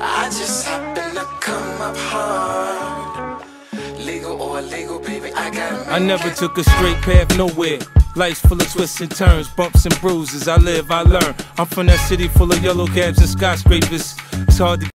I just happen to come up hard. Legal or illegal, baby, I got I never took a straight path nowhere. Life's full of twists and turns, bumps and bruises. I live, I learn. I'm from that city full of yellow cabs and skyscrapers. It's hard to